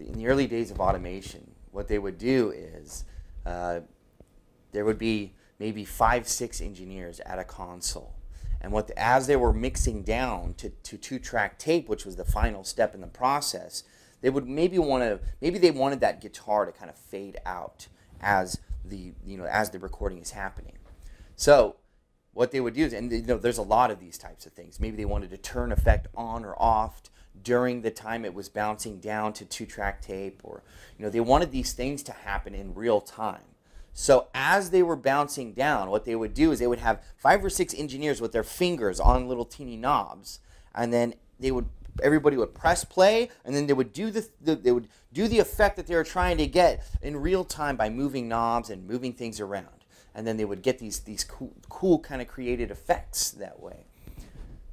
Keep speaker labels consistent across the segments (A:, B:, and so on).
A: in the early days of automation, what they would do is uh, there would be maybe five, six engineers at a console. And what the, as they were mixing down to, to two track tape, which was the final step in the process, they would maybe want to maybe they wanted that guitar to kind of fade out as the you know as the recording is happening. So what they would do is, and you know, there's a lot of these types of things. Maybe they wanted to turn effect on or off during the time it was bouncing down to two track tape, or you know, they wanted these things to happen in real time. So as they were bouncing down, what they would do is they would have five or six engineers with their fingers on little teeny knobs, and then they would everybody would press play, and then they would do the, the they would do the effect that they were trying to get in real time by moving knobs and moving things around and then they would get these these cool, cool kind of created effects that way.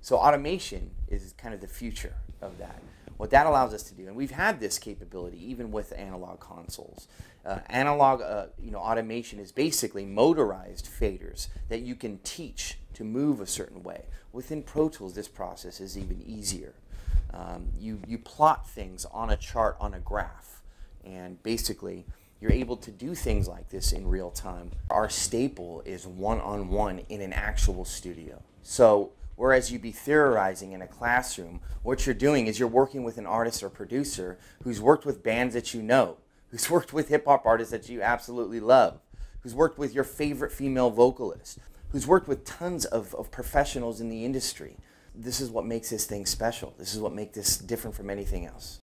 A: So automation is kind of the future of that. What that allows us to do, and we've had this capability even with analog consoles. Uh, analog, uh, you know, automation is basically motorized faders that you can teach to move a certain way. Within Pro Tools, this process is even easier. Um, you you plot things on a chart on a graph, and basically you're able to do things like this in real time. Our staple is one-on-one in an actual studio. So whereas you'd be theorizing in a classroom, what you're doing is you're working with an artist or producer who's worked with bands that you know, who's worked with hip hop artists that you absolutely love, who's worked with your favorite female vocalist, who's worked with tons of, of professionals in the industry. This is what makes this thing special. This is what makes this different from anything else.